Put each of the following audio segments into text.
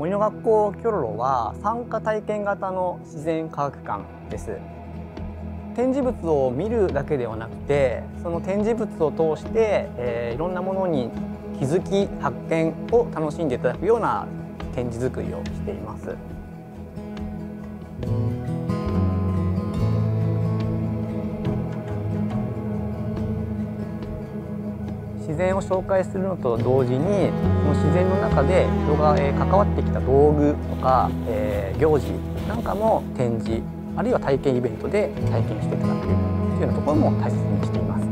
森の学校キョロロは参加体験型の自然科学館です展示物を見るだけではなくてその展示物を通して、えー、いろんなものに気づき発見を楽しんでいただくような展示作りをしています。自然を紹介するのと同時にその自然の中で人が関わってきた道具とか、え、行事なんかも展示あるいは体験イベントで体験していただくというようなところも大切にしています。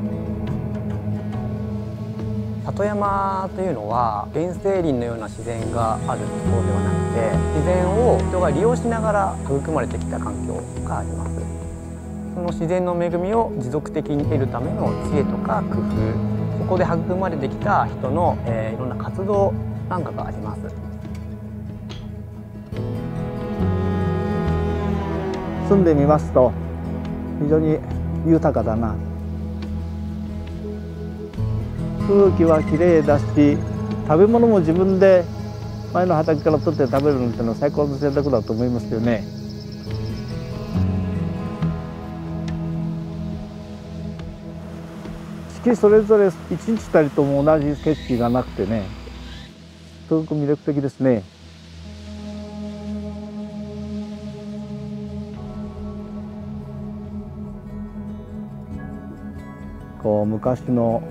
里山というのは原生林のような自然があるところではなくて自然を人が利用しながら育まれてきた環境がありますその自然の恵みを持続的に得るための知恵とか工夫こで育まれてきた人の、えー、いろんな活動なんかがあります。住んでみますと非常に豊かだな空気はきれいだし食べ物も自分で前の畑から取って食べるなんてのは最高の選択だと思いますよね。四季それぞれ一日たりとも同じ景色がなくてねすごく魅力的ですね。こう昔の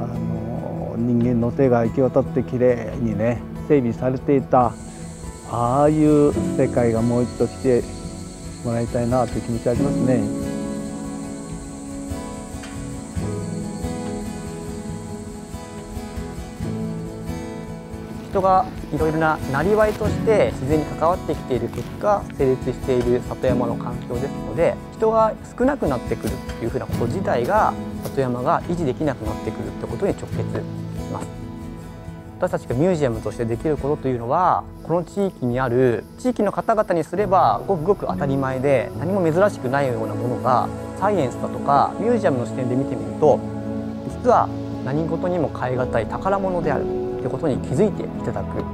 あの人間の手が行き渡ってきれいにね整備されていたああいう世界がもう一度来てもらいたいなという気持ちありますね。人がいろいろななりわいとして自然に関わってきている結果成立している里山の環境ですので人が少なくなってくるっていうふうなこと自体が里山が維持できなくなってくるってことに直結します私たちがミュージアムとしてできることというのはこの地域にある地域の方々にすればごくごく当たり前で何も珍しくないようなものがサイエンスだとかミュージアムの視点で見てみると実は何事にも代え難い宝物であるということに気づいていただく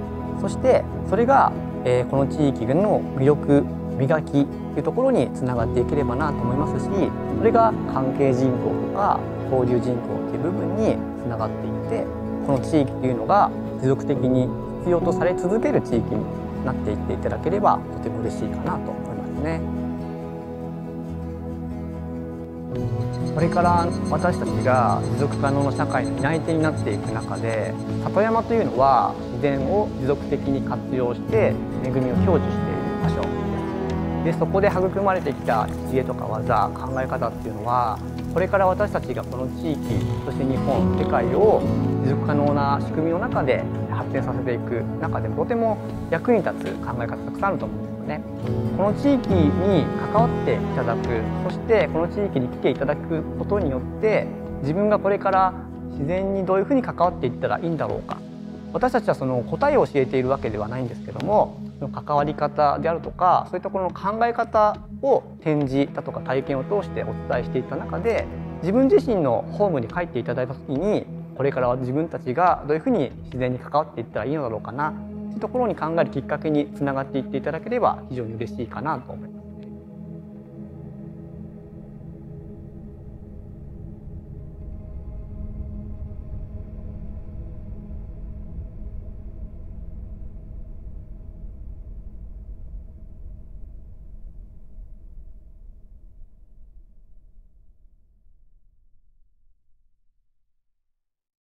そしてそれが、えー、この地域の魅力磨きというところにつながっていければなと思いますしそれが関係人口とか交流人口という部分につながっていってこの地域というのが持続的に必要とされ続ける地域になっていっていただければとても嬉しいかなと思いますね。これから私たちが持続可能な社会の担い手になっていく中で里山というのは自然を持続的に活用して恵みを享受している場所。でそこで育まれてきた知恵とか技考え方っていうのはこれから私たちがこの地域そして日本世界を持続可能な仕組みの中で発展させていく中でとても役に立つ考え方たくさんあると思うんですよね。この地域に関わっていただくそしてこの地域に来ていただくことによって自分がこれから自然にどういうふうに関わっていったらいいんだろうか。私たちはその答えを教えているわけではないんですけどもの関わり方であるとかそういったところの考え方を展示だとか体験を通してお伝えしていった中で自分自身のホームに帰っていただいた時にこれからは自分たちがどういうふうに自然に関わっていったらいいのだろうかなというところに考えるきっかけにつながっていっていただければ非常に嬉しいかなと思います。